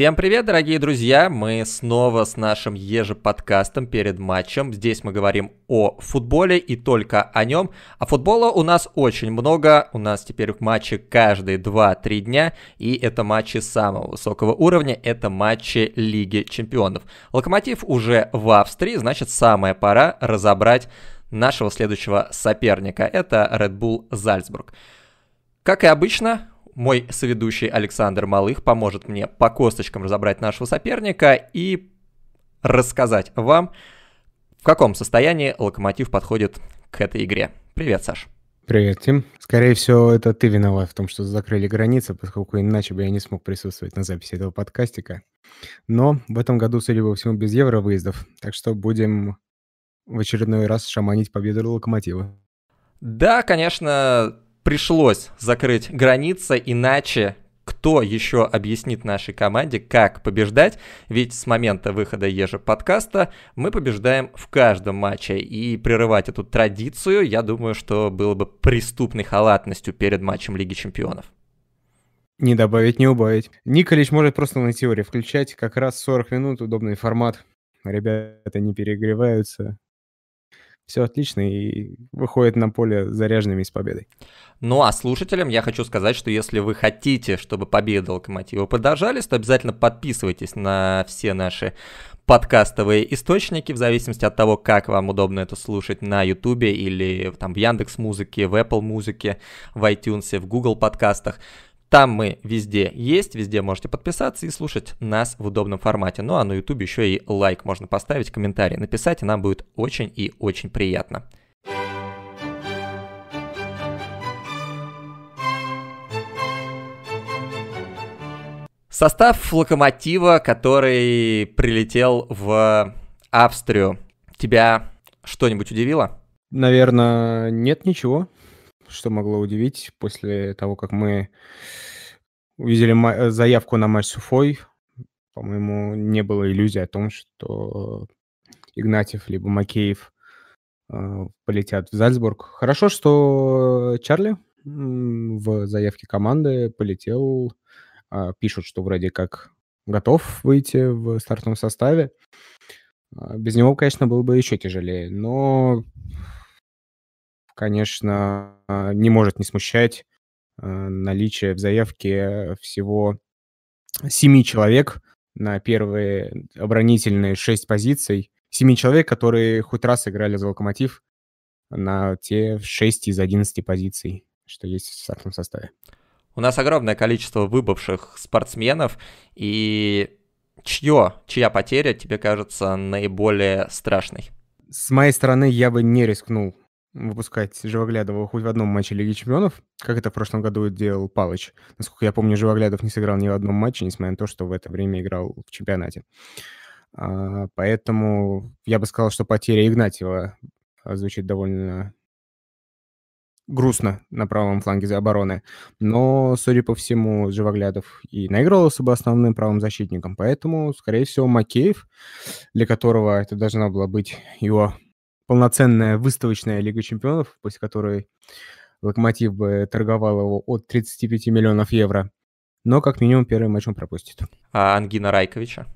Всем привет, дорогие друзья! Мы снова с нашим ежеподкастом перед матчем. Здесь мы говорим о футболе и только о нем. А футбола у нас очень много. У нас теперь матчи каждые 2-3 дня. И это матчи самого высокого уровня. Это матчи Лиги Чемпионов. Локомотив уже в Австрии, значит самая пора разобрать нашего следующего соперника. Это Red Bull Зальцбург. Как и обычно, мой соведущий Александр Малых поможет мне по косточкам разобрать нашего соперника и рассказать вам, в каком состоянии Локомотив подходит к этой игре. Привет, Саш. Привет, Тим. Скорее всего, это ты виноват в том, что закрыли границы, поскольку иначе бы я не смог присутствовать на записи этого подкастика. Но в этом году, судя по всему, без евро выездов, так что будем в очередной раз шаманить победу Локомотива. Да, конечно, пришлось закрыть границы, иначе кто еще объяснит нашей команде, как побеждать, ведь с момента выхода Ежи подкаста мы побеждаем в каждом матче, и прерывать эту традицию, я думаю, что было бы преступной халатностью перед матчем Лиги Чемпионов. Не добавить, не убавить. Николич может просто на теории включать, как раз 40 минут, удобный формат. Ребята не перегреваются, все отлично и выходят на поле заряженными с победой. Ну а слушателям я хочу сказать, что если вы хотите, чтобы победа Локомотива продолжались, то обязательно подписывайтесь на все наши подкастовые источники, в зависимости от того, как вам удобно это слушать на Ютубе или там в Яндекс Музыке, в Apple Музыке, в iTunes, в Google подкастах. Там мы везде есть, везде можете подписаться и слушать нас в удобном формате. Ну а на YouTube еще и лайк можно поставить, комментарий написать, и нам будет очень и очень приятно. Состав локомотива, который прилетел в Австрию, тебя что-нибудь удивило? Наверное, нет ничего что могло удивить после того, как мы увидели э, заявку на матч с Уфой. По-моему, не было иллюзий о том, что Игнатьев либо Макеев э, полетят в Зальцбург. Хорошо, что Чарли в заявке команды полетел. Э, пишут, что вроде как готов выйти в стартовом составе. А, без него, конечно, было бы еще тяжелее, но конечно, не может не смущать э, наличие в заявке всего семи человек на первые оборонительные шесть позиций. Семи человек, которые хоть раз играли за «Локомотив» на те шесть из одиннадцати позиций, что есть в стартовом составе. У нас огромное количество выбывших спортсменов, и чье, чья потеря тебе кажется наиболее страшной? С моей стороны, я бы не рискнул выпускать Живоглядова хоть в одном матче Лиги Чемпионов, как это в прошлом году делал Палыч. Насколько я помню, Живоглядов не сыграл ни в одном матче, несмотря на то, что в это время играл в чемпионате. А, поэтому я бы сказал, что потеря Игнатьева а, звучит довольно грустно на правом фланге за обороны. Но, судя по всему, Живоглядов и наигрывался бы основным правым защитником. Поэтому, скорее всего, Макеев, для которого это должна была быть его полноценная выставочная Лига чемпионов, после которой Локомотив бы торговал его от 35 миллионов евро. Но как минимум первый матч он пропустит. А Ангина Райковича?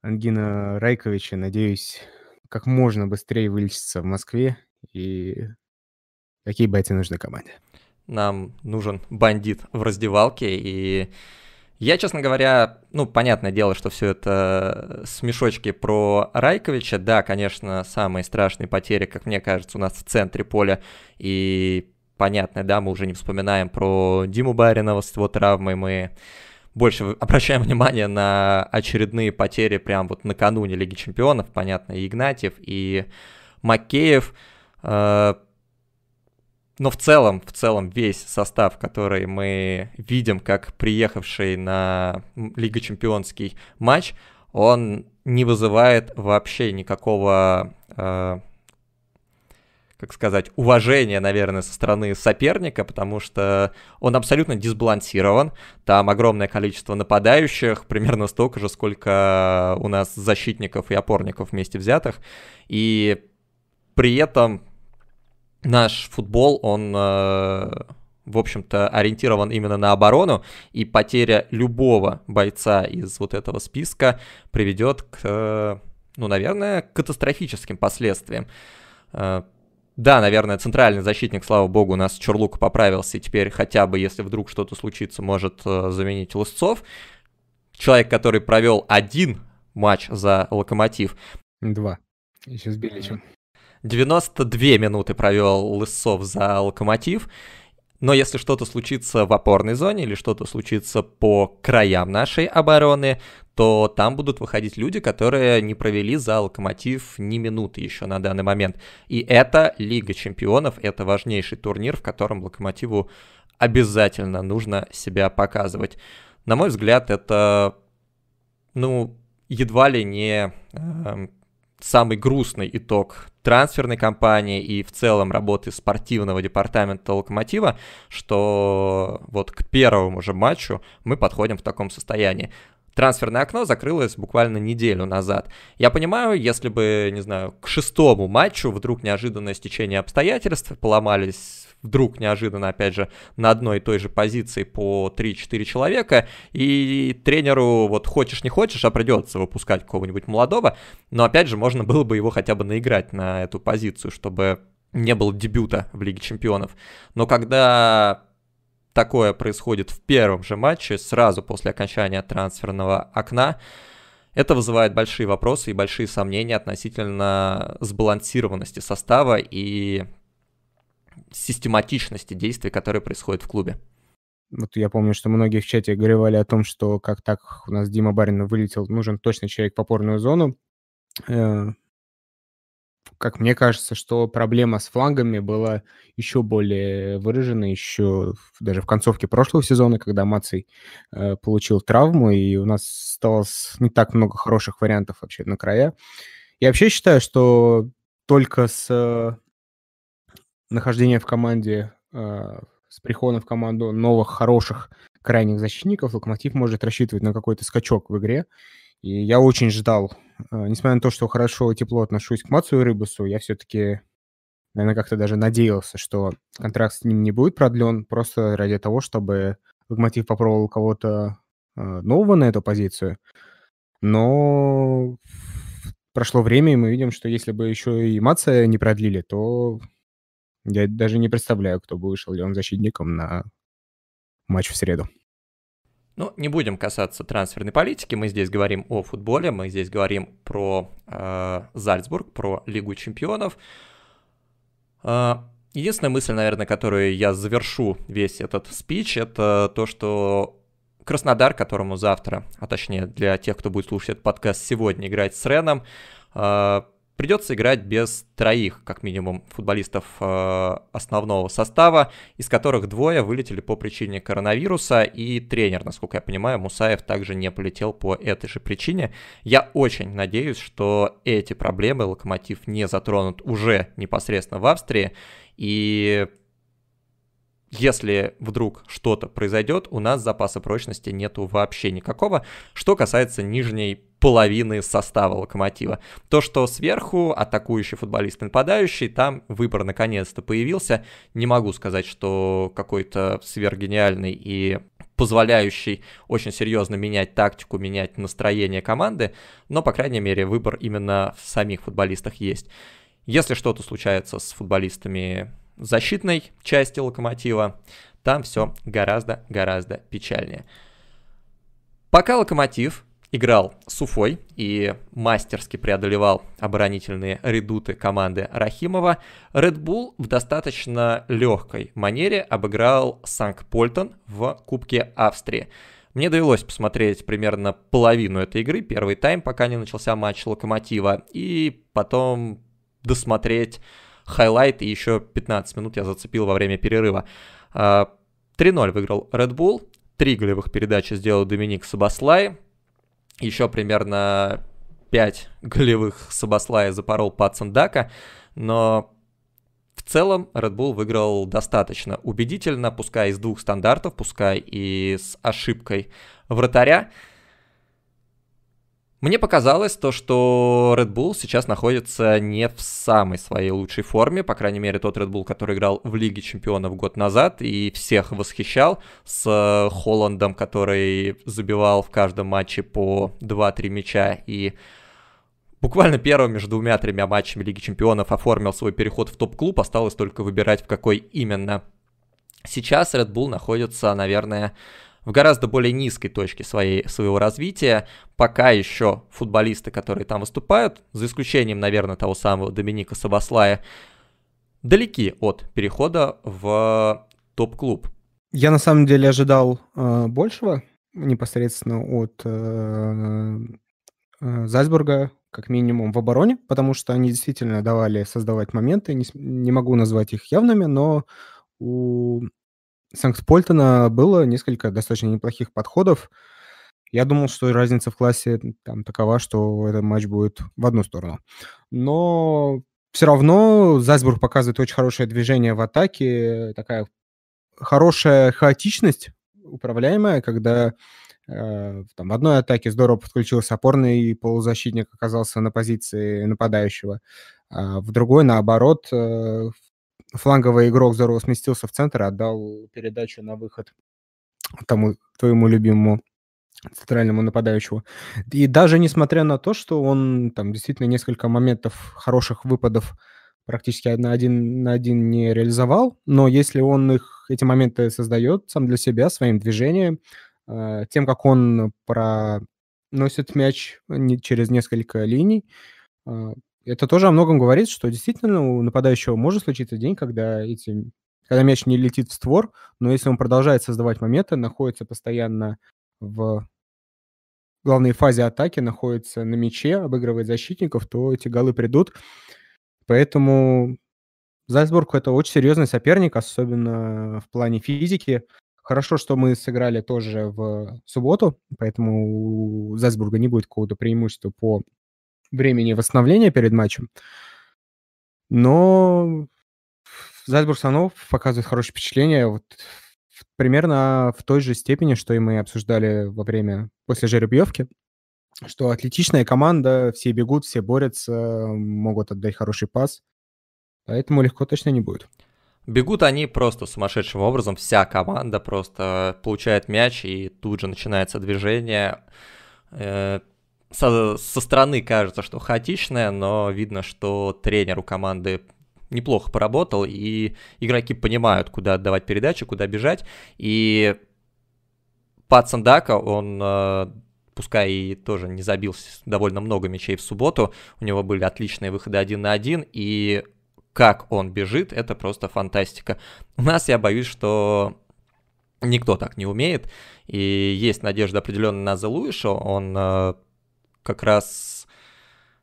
Ангина Райковича, надеюсь, как можно быстрее вылечится в Москве. И какие бойцы нужны команде? Нам нужен бандит в раздевалке, и я, честно говоря, ну, понятное дело, что все это смешочки про Райковича. Да, конечно, самые страшные потери, как мне кажется, у нас в центре поля. И понятно, да, мы уже не вспоминаем про Диму Баринова с его травмой. Мы больше обращаем внимание на очередные потери прям вот накануне Лиги Чемпионов. Понятно, и Игнатьев, и Макеев. Но в целом, в целом весь состав, который мы видим как приехавший на Лига Чемпионский матч, он не вызывает вообще никакого, э, как сказать, уважения, наверное, со стороны соперника, потому что он абсолютно дисбалансирован. Там огромное количество нападающих, примерно столько же, сколько у нас защитников и опорников вместе взятых. И при этом наш футбол, он э, в общем-то, ориентирован именно на оборону, и потеря любого бойца из вот этого списка приведет к, ну, наверное, к катастрофическим последствиям. Э, да, наверное, центральный защитник, слава богу, у нас Чурлук поправился, и теперь хотя бы, если вдруг что-то случится, может э, заменить Лысцов. Человек, который провел один матч за Локомотив. Два. Еще с Беличем. 92 минуты провел Лысцов за Локомотив. Но если что-то случится в опорной зоне или что-то случится по краям нашей обороны, то там будут выходить люди, которые не провели за Локомотив ни минуты еще на данный момент. И это Лига Чемпионов, это важнейший турнир, в котором Локомотиву обязательно нужно себя показывать. На мой взгляд, это, ну, едва ли не э, самый грустный итог трансферной кампании и в целом работы спортивного департамента Локомотива, что вот к первому же матчу мы подходим в таком состоянии. Трансферное окно закрылось буквально неделю назад. Я понимаю, если бы, не знаю, к шестому матчу вдруг неожиданное стечение обстоятельств, поломались вдруг неожиданно, опять же, на одной и той же позиции по 3-4 человека, и тренеру вот хочешь не хочешь, а придется выпускать какого-нибудь молодого, но опять же можно было бы его хотя бы наиграть на эту позицию, чтобы не было дебюта в Лиге Чемпионов. Но когда такое происходит в первом же матче, сразу после окончания трансферного окна, это вызывает большие вопросы и большие сомнения относительно сбалансированности состава и систематичности действий, которые происходят в клубе. Вот я помню, что многие в чате горевали о том, что как так у нас Дима Барин вылетел, нужен точно человек в опорную зону. Э, как мне кажется, что проблема с флангами была еще более выражена еще даже в концовке прошлого сезона, когда Маций э, получил травму, и у нас осталось не так много хороших вариантов вообще на края. Я вообще считаю, что только с нахождение в команде, э, с приходом в команду новых хороших крайних защитников Локомотив может рассчитывать на какой-то скачок в игре. И я очень ждал, э, несмотря на то, что хорошо и тепло отношусь к Мацу и Рыбусу, я все-таки, наверное, как-то даже надеялся, что контракт с ним не будет продлен, просто ради того, чтобы Локомотив попробовал кого-то э, нового на эту позицию. Но прошло время, и мы видим, что если бы еще и Маца не продлили, то я даже не представляю, кто бы вышел левым защитником на матч в среду. Ну, не будем касаться трансферной политики. Мы здесь говорим о футболе, мы здесь говорим про э, Зальцбург, про Лигу чемпионов. Э, единственная мысль, наверное, которую я завершу весь этот спич, это то, что Краснодар, которому завтра, а точнее для тех, кто будет слушать этот подкаст сегодня, играть с Реном, э, придется играть без троих, как минимум, футболистов э, основного состава, из которых двое вылетели по причине коронавируса, и тренер, насколько я понимаю, Мусаев также не полетел по этой же причине. Я очень надеюсь, что эти проблемы Локомотив не затронут уже непосредственно в Австрии, и если вдруг что-то произойдет, у нас запаса прочности нету вообще никакого. Что касается нижней половины состава локомотива. То, что сверху атакующий футболист нападающий, там выбор наконец-то появился. Не могу сказать, что какой-то сверхгениальный и позволяющий очень серьезно менять тактику, менять настроение команды, но, по крайней мере, выбор именно в самих футболистах есть. Если что-то случается с футболистами защитной части локомотива, там все гораздо-гораздо печальнее. Пока локомотив играл с Уфой и мастерски преодолевал оборонительные редуты команды Рахимова, Red Bull в достаточно легкой манере обыграл Санкт-Польтон в Кубке Австрии. Мне довелось посмотреть примерно половину этой игры, первый тайм, пока не начался матч Локомотива, и потом досмотреть highlight, и еще 15 минут я зацепил во время перерыва. 3-0 а, выиграл Red Bull, три голевых передачи сделал Доминик Собослаи, еще примерно 5 голевых Собослаи запорол Патсон Дака, но в целом Red Bull выиграл достаточно убедительно, пускай из двух стандартов, пускай и с ошибкой вратаря. Мне показалось то, что Red Bull сейчас находится не в самой своей лучшей форме, по крайней мере тот Red Bull, который играл в Лиге Чемпионов год назад и всех восхищал, с Холландом, который забивал в каждом матче по 2-3 мяча и буквально первым между двумя-тремя матчами Лиги Чемпионов оформил свой переход в топ-клуб, осталось только выбирать в какой именно. Сейчас Red Bull находится, наверное, в гораздо более низкой точке своей, своего развития. Пока еще футболисты, которые там выступают, за исключением, наверное, того самого Доминика Сабаслая, далеки от перехода в топ-клуб. Я на самом деле ожидал э, большего непосредственно от э, э, Зальцбурга, как минимум в обороне, потому что они действительно давали создавать моменты. Не, не могу назвать их явными, но у Санкт-Польтона было несколько достаточно неплохих подходов. Я думал, что разница в классе там такова, что этот матч будет в одну сторону. Но все равно Зальцбург показывает очень хорошее движение в атаке, такая хорошая хаотичность управляемая, когда э, там, в одной атаке здорово подключился опорный полузащитник, оказался на позиции нападающего, а в другой, наоборот, э, фланговый игрок здорово сместился в центр, отдал передачу на выход тому твоему любимому центральному нападающему. И даже несмотря на то, что он там действительно несколько моментов хороших выпадов практически на один на один не реализовал, но если он их, эти моменты создает сам для себя своим движением, э, тем, как он проносит мяч через несколько линий, э, это тоже о многом говорит, что действительно у нападающего может случиться день, когда эти когда мяч не летит в створ, но если он продолжает создавать моменты, находится постоянно в главной фазе атаки, находится на мяче, обыгрывает защитников, то эти голы придут. Поэтому Зальцбург – это очень серьезный соперник, особенно в плане физики. Хорошо, что мы сыграли тоже в субботу, поэтому у Зальцбурга не будет какого-то преимущества по времени восстановления перед матчем. Но Зальцбург все показывает хорошее впечатление. Вот примерно в той же степени, что и мы обсуждали во время после жеребьевки, что атлетичная команда, все бегут, все борются, могут отдать хороший пас. Поэтому легко точно не будет. Бегут они просто сумасшедшим образом, вся команда просто получает мяч, и тут же начинается движение. Со, со стороны кажется, что хаотичное, но видно, что тренер у команды неплохо поработал, и игроки понимают, куда отдавать передачи, куда бежать. И Пат Сандака, он э, пускай и тоже не забил довольно много мячей в субботу, у него были отличные выходы один на один, и как он бежит, это просто фантастика. У нас, я боюсь, что никто так не умеет, и есть надежда определенно на Зелуиша, он э, как раз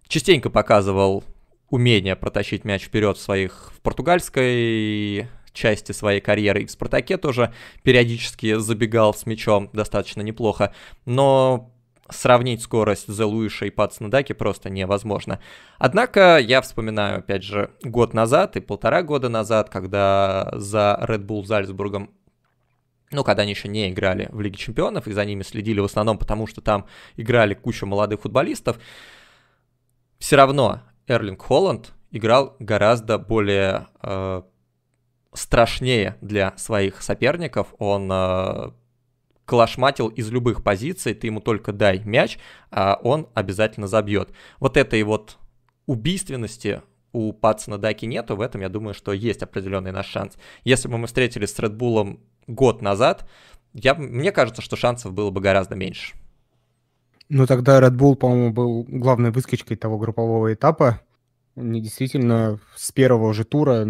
частенько показывал умение протащить мяч вперед в своих в португальской части своей карьеры и в Спартаке тоже периодически забегал с мячом достаточно неплохо, но сравнить скорость The Луиша и Пацнадаки просто невозможно. Однако я вспоминаю, опять же, год назад и полтора года назад, когда за Red Bull Зальцбургом ну, когда они еще не играли в Лиге Чемпионов, и за ними следили в основном потому, что там играли куча молодых футболистов, все равно Эрлинг Холланд играл гораздо более э, страшнее для своих соперников. Он э, клашматил из любых позиций, ты ему только дай мяч, а он обязательно забьет. Вот этой вот убийственности у Патсона Даки нету, в этом я думаю, что есть определенный наш шанс. Если бы мы встретились с Редбулом год назад, я, мне кажется, что шансов было бы гораздо меньше. Ну, тогда Red Bull, по-моему, был главной выскочкой того группового этапа. Они действительно с первого же тура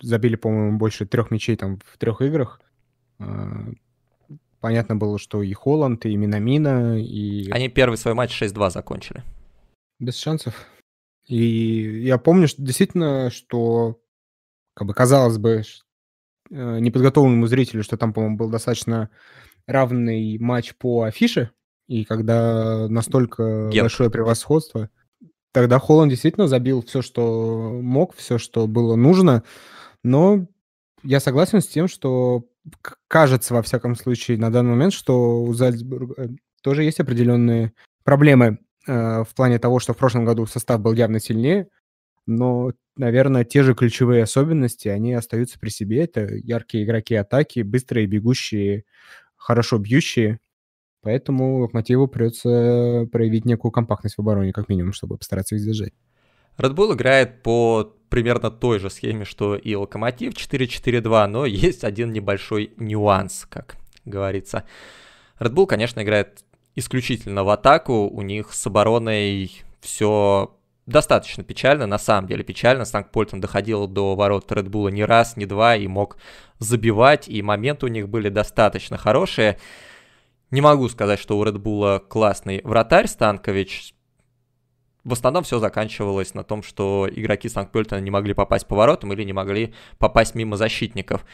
забили, по-моему, больше трех мячей там в трех играх. А, понятно было, что и Холланд, и Минамина, и... Они первый свой матч 6-2 закончили. Без шансов. И я помню, что действительно, что как бы казалось бы, неподготовленному зрителю, что там, по-моему, был достаточно равный матч по афише, и когда настолько Герб. большое превосходство, тогда Холланд действительно забил все, что мог, все, что было нужно, но я согласен с тем, что кажется, во всяком случае, на данный момент, что у Зальцбурга тоже есть определенные проблемы э, в плане того, что в прошлом году состав был явно сильнее, но, наверное, те же ключевые особенности, они остаются при себе. Это яркие игроки атаки, быстрые, бегущие, хорошо бьющие. Поэтому Локомотиву придется проявить некую компактность в обороне, как минимум, чтобы постараться их сдержать. Red играет по примерно той же схеме, что и Локомотив 4-4-2, но есть один небольшой нюанс, как говорится. Red конечно, играет исключительно в атаку, у них с обороной все достаточно печально, на самом деле печально. Санкт-Польтон доходил до ворот Bull не раз, не два и мог забивать, и моменты у них были достаточно хорошие. Не могу сказать, что у Bull классный вратарь Станкович. В основном все заканчивалось на том, что игроки Санкт-Польтона не могли попасть по воротам или не могли попасть мимо защитников.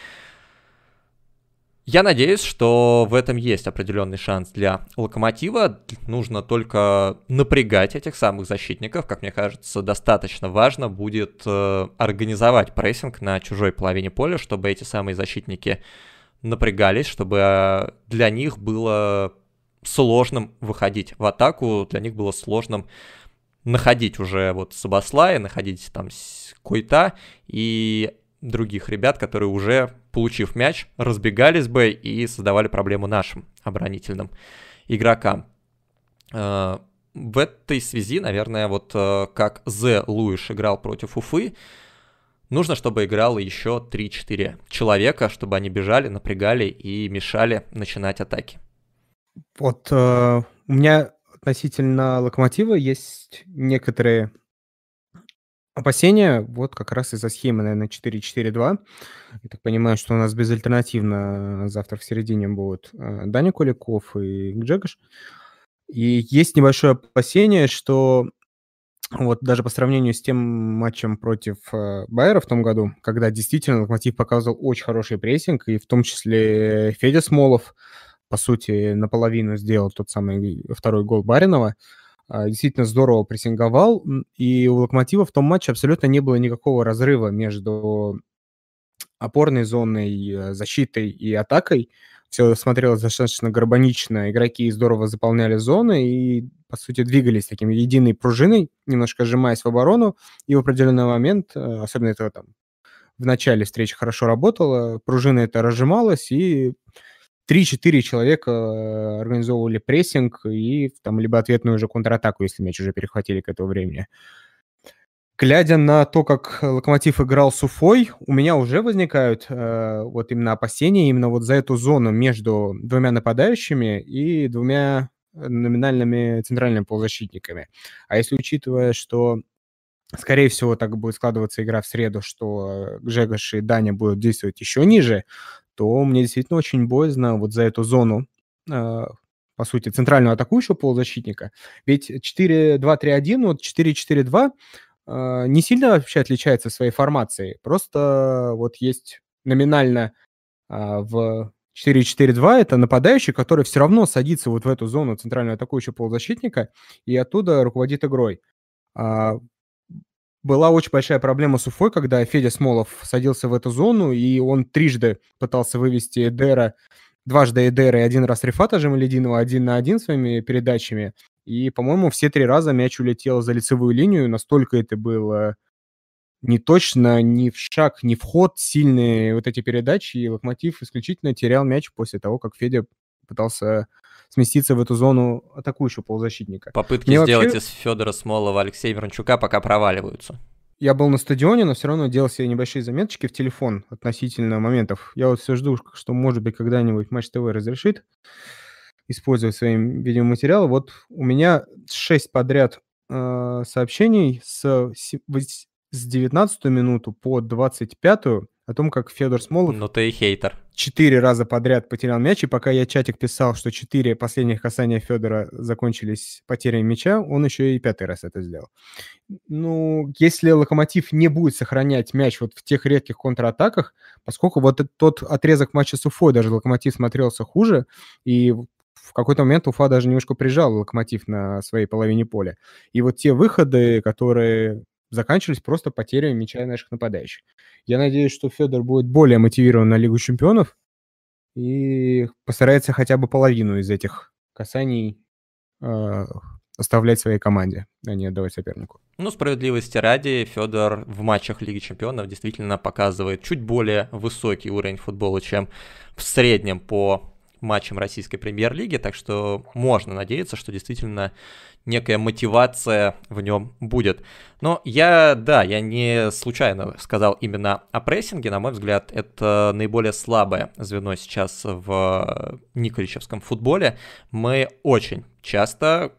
Я надеюсь, что в этом есть определенный шанс для Локомотива. Нужно только напрягать этих самых защитников. Как мне кажется, достаточно важно будет э, организовать прессинг на чужой половине поля, чтобы эти самые защитники напрягались, чтобы э, для них было сложным выходить в атаку, для них было сложным находить уже вот Сабаслая, находить там Койта и других ребят, которые уже получив мяч, разбегались бы и создавали проблему нашим оборонительным игрокам. Э, в этой связи, наверное, вот э, как Зе Луиш играл против Уфы, нужно, чтобы играло еще 3-4 человека, чтобы они бежали, напрягали и мешали начинать атаки. Вот э, у меня относительно Локомотива есть некоторые Опасения вот как раз из-за схемы, наверное, 4-4-2. Я так понимаю, что у нас безальтернативно завтра в середине будут э, Даня Куликов и Гджегош. И есть небольшое опасение, что вот даже по сравнению с тем матчем против э, Байера в том году, когда действительно Локомотив показывал очень хороший прессинг, и в том числе Федя Смолов, по сути, наполовину сделал тот самый второй гол Баринова, действительно здорово прессинговал, и у Локомотива в том матче абсолютно не было никакого разрыва между опорной зоной, э, защитой и атакой. Все смотрелось достаточно гармонично, игроки здорово заполняли зоны и, по сути, двигались таким единой пружиной, немножко сжимаясь в оборону, и в определенный момент, э, особенно это там в начале встречи хорошо работало, пружина это разжималась, и 3-4 человека э, организовывали прессинг и там либо ответную уже контратаку, если мяч уже перехватили к этому времени. Глядя на то, как Локомотив играл с Уфой, у меня уже возникают э, вот именно опасения именно вот за эту зону между двумя нападающими и двумя номинальными центральными полузащитниками. А если учитывая, что скорее всего так будет складываться игра в среду, что Гжегош и Даня будут действовать еще ниже, то мне действительно очень боязно вот за эту зону, э, по сути, центрального атакующего полузащитника. Ведь 4-2-3-1, вот 4-4-2 э, не сильно вообще отличается своей формацией. Просто вот есть номинально э, в 4-4-2 это нападающий, который все равно садится вот в эту зону центрального атакующего полузащитника и оттуда руководит игрой. А была очень большая проблема с Уфой, когда Федя Смолов садился в эту зону, и он трижды пытался вывести Эдера, дважды Эдера и один раз Рифата Жамалединова один на один своими передачами. И, по-моему, все три раза мяч улетел за лицевую линию, настолько это было не точно, ни в шаг, ни в ход сильные вот эти передачи, и Локомотив исключительно терял мяч после того, как Федя пытался сместиться в эту зону атакующего полузащитника. Попытки Мне сделать вообще... из Федора Смолова Алексея Вернчука пока проваливаются. Я был на стадионе, но все равно делал себе небольшие заметочки в телефон относительно моментов. Я вот все жду, что, может быть, когда-нибудь Матч ТВ разрешит использовать свои видеоматериалы. Вот у меня 6 подряд э, сообщений с, с 19 минуту по 25 о том, как Федор Смолов... Ну ты и хейтер. Четыре раза подряд потерял мяч, и пока я чатик писал, что четыре последних касания Федора закончились потерей мяча, он еще и пятый раз это сделал. Ну, если Локомотив не будет сохранять мяч вот в тех редких контратаках, поскольку вот тот отрезок матча с Уфой даже Локомотив смотрелся хуже, и в какой-то момент Уфа даже немножко прижал Локомотив на своей половине поля. И вот те выходы, которые заканчивались просто потерей мяча наших нападающих. Я надеюсь, что Федор будет более мотивирован на Лигу чемпионов и постарается хотя бы половину из этих касаний э, оставлять своей команде, а не отдавать сопернику. Ну, справедливости ради, Федор в матчах Лиги Чемпионов действительно показывает чуть более высокий уровень футбола, чем в среднем по матчам российской премьер-лиги, так что можно надеяться, что действительно некая мотивация в нем будет. Но я, да, я не случайно сказал именно о прессинге. На мой взгляд, это наиболее слабое звено сейчас в Николичевском футболе. Мы очень часто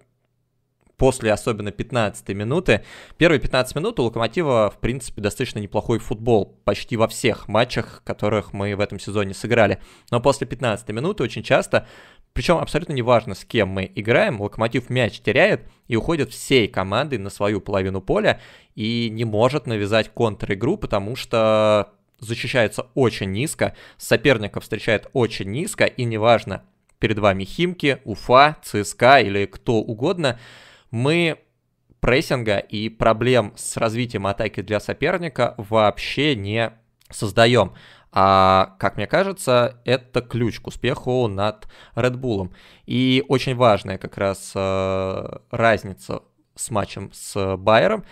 после особенно 15 минуты. Первые 15 минут у Локомотива, в принципе, достаточно неплохой футбол почти во всех матчах, которых мы в этом сезоне сыграли. Но после 15 минуты очень часто, причем абсолютно неважно, с кем мы играем, Локомотив мяч теряет и уходит всей командой на свою половину поля и не может навязать контр-игру, потому что защищается очень низко, соперника встречает очень низко, и неважно, перед вами Химки, Уфа, ЦСКА или кто угодно – мы прессинга и проблем с развитием атаки для соперника вообще не создаем. А, как мне кажется, это ключ к успеху над Red Bull. И очень важная как раз э, разница с матчем с Байером.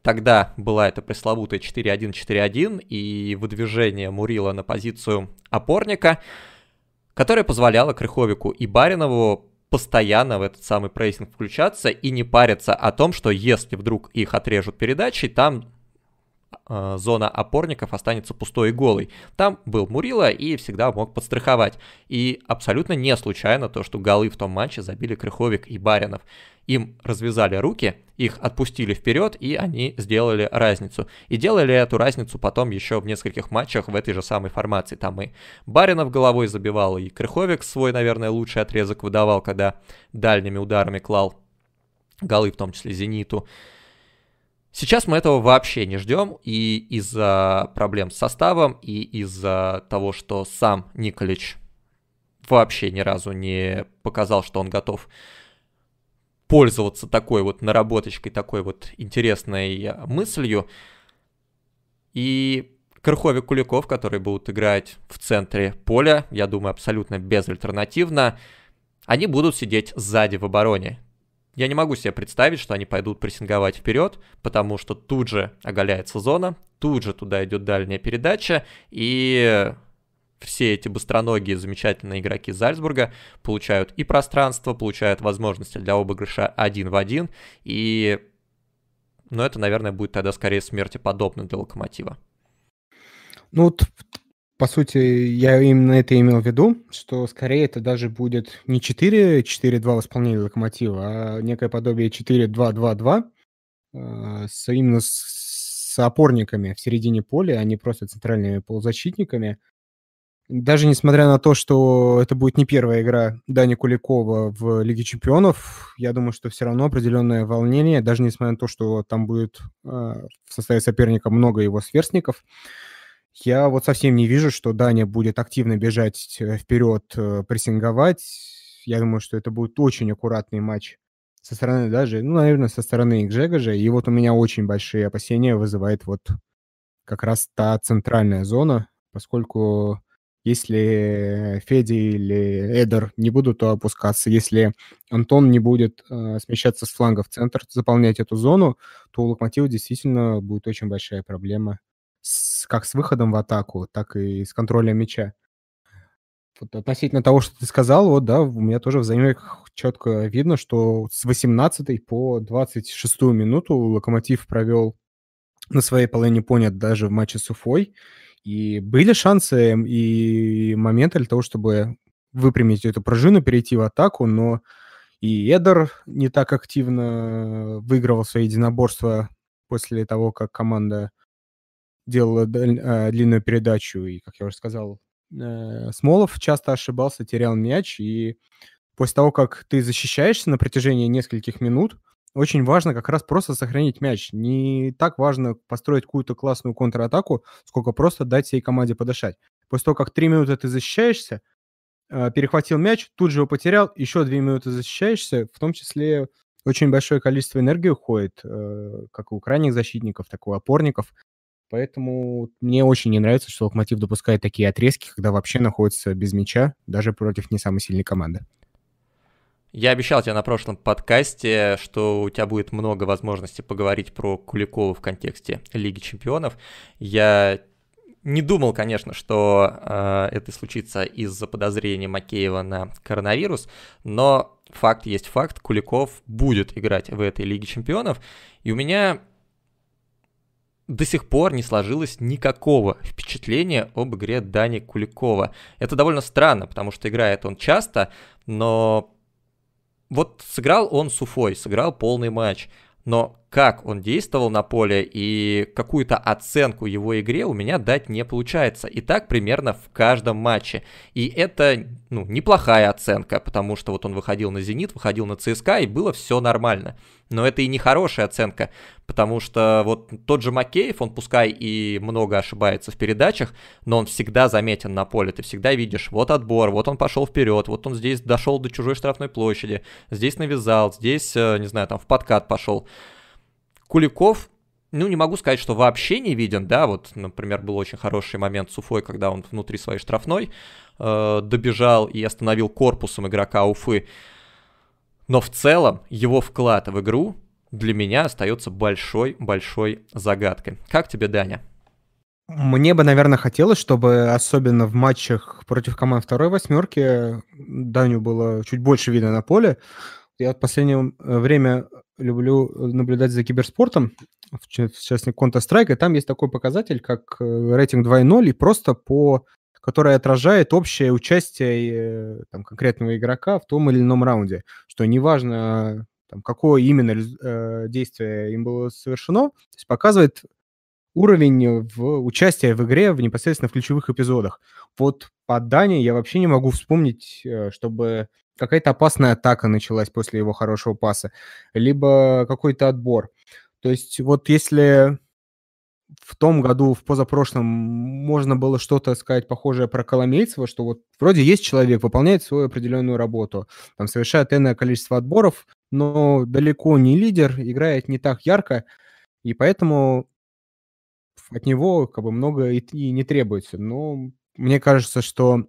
Тогда была эта пресловутая 4-1-4-1 и выдвижение Мурила на позицию опорника, которое позволяло Крыховику и Баринову постоянно в этот самый прессинг включаться и не париться о том, что если вдруг их отрежут передачей, там зона опорников останется пустой и голой. Там был Мурила и всегда мог подстраховать. И абсолютно не случайно то, что голы в том матче забили Крыховик и Баринов им развязали руки, их отпустили вперед, и они сделали разницу. И делали эту разницу потом еще в нескольких матчах в этой же самой формации. Там и Баринов головой забивал, и Крыховик свой, наверное, лучший отрезок выдавал, когда дальними ударами клал голы, в том числе Зениту. Сейчас мы этого вообще не ждем, и из-за проблем с составом, и из-за того, что сам Николич вообще ни разу не показал, что он готов пользоваться такой вот наработочкой, такой вот интересной мыслью. И Крыховик Куликов, которые будут играть в центре поля, я думаю, абсолютно безальтернативно, они будут сидеть сзади в обороне. Я не могу себе представить, что они пойдут прессинговать вперед, потому что тут же оголяется зона, тут же туда идет дальняя передача, и все эти быстроногие замечательные игроки Зальцбурга получают и пространство, получают возможности для обыгрыша один в один, и... Но это, наверное, будет тогда скорее смерти подобно для Локомотива. Ну вот, по сути, я именно это имел в виду, что скорее это даже будет не 4-4-2 в исполнении Локомотива, а некое подобие 4-2-2-2 э, с, именно с, с опорниками в середине поля, а не просто центральными полузащитниками – даже несмотря на то, что это будет не первая игра Дани Куликова в Лиге Чемпионов, я думаю, что все равно определенное волнение, даже несмотря на то, что там будет э, в составе соперника много его сверстников, я вот совсем не вижу, что Даня будет активно бежать э, вперед, э, прессинговать. Я думаю, что это будет очень аккуратный матч со стороны даже, ну, наверное, со стороны Гжегожа. И вот у меня очень большие опасения вызывает вот как раз та центральная зона, поскольку если Федя или Эдер не будут опускаться, если Антон не будет э, смещаться с фланга в центр, заполнять эту зону, то у Локомотива действительно будет очень большая проблема с, как с выходом в атаку, так и с контролем мяча. Вот относительно того, что ты сказал, вот, да, у меня тоже в заметках четко видно, что с 18 по 26 минуту Локомотив провел на своей половине понят даже в матче с Уфой, и были шансы и моменты для того, чтобы выпрямить эту пружину, перейти в атаку, но и Эдер не так активно выигрывал свои единоборства после того, как команда делала э, длинную передачу. И, как я уже сказал, э, Смолов часто ошибался, терял мяч. И после того, как ты защищаешься на протяжении нескольких минут, очень важно как раз просто сохранить мяч. Не так важно построить какую-то классную контратаку, сколько просто дать всей команде подышать. После того, как три минуты ты защищаешься, э, перехватил мяч, тут же его потерял, еще две минуты защищаешься, в том числе очень большое количество энергии уходит, э, как у крайних защитников, так и у опорников. Поэтому мне очень не нравится, что Локомотив допускает такие отрезки, когда вообще находится без мяча, даже против не самой сильной команды. Я обещал тебе на прошлом подкасте, что у тебя будет много возможностей поговорить про Куликова в контексте Лиги Чемпионов. Я не думал, конечно, что э, это случится из-за подозрения Макеева на коронавирус, но факт есть факт, Куликов будет играть в этой Лиге Чемпионов, и у меня до сих пор не сложилось никакого впечатления об игре Дани Куликова. Это довольно странно, потому что играет он часто, но вот сыграл он с Уфой, сыграл полный матч, но как он действовал на поле и какую-то оценку его игре у меня дать не получается. И так примерно в каждом матче. И это, ну, неплохая оценка, потому что вот он выходил на «Зенит», выходил на ЦСКА, и было все нормально. Но это и не хорошая оценка, потому что вот тот же Макеев, он пускай и много ошибается в передачах, но он всегда заметен на поле. Ты всегда видишь, вот отбор, вот он пошел вперед, вот он здесь дошел до чужой штрафной площади, здесь навязал, здесь, э, не знаю, там в подкат пошел. Куликов, ну, не могу сказать, что вообще не виден, да, вот, например, был очень хороший момент с Уфой, когда он внутри своей штрафной э, добежал и остановил корпусом игрока Уфы. Но в целом его вклад в игру для меня остается большой-большой загадкой. Как тебе, Даня? Мне бы, наверное, хотелось, чтобы особенно в матчах против команд второй восьмерки Даню было чуть больше видно на поле. Я в последнее время люблю э, наблюдать за киберспортом, в частности Counter-Strike, и там есть такой показатель, как э, рейтинг 2.0, и просто по который отражает общее участие э, там, конкретного игрока в том или ином раунде, что неважно, там, какое именно э, действие им было совершено, то есть показывает уровень в участия в игре в непосредственно в ключевых эпизодах. Вот по Дане я вообще не могу вспомнить, чтобы какая-то опасная атака началась после его хорошего паса, либо какой-то отбор. То есть вот если в том году, в позапрошлом, можно было что-то сказать похожее про Коломейцева, что вот вроде есть человек, выполняет свою определенную работу, там совершает энное количество отборов, но далеко не лидер, играет не так ярко, и поэтому от него как бы много и, и не требуется. Но мне кажется, что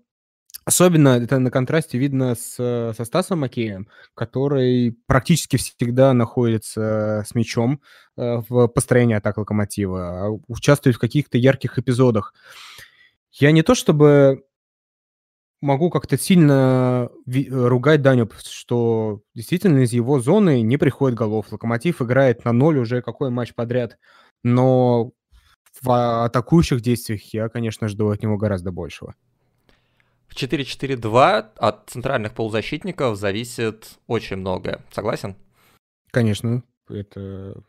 Особенно это на контрасте видно с, со Стасом Макеем, который практически всегда находится с мячом э, в построении атак Локомотива, а участвует в каких-то ярких эпизодах. Я не то чтобы могу как-то сильно ругать Даню, что действительно из его зоны не приходит голов. Локомотив играет на ноль уже какой матч подряд, но в атакующих действиях я, конечно, жду от него гораздо большего. В 4-4-2 от центральных полузащитников зависит очень многое. Согласен? Конечно. Это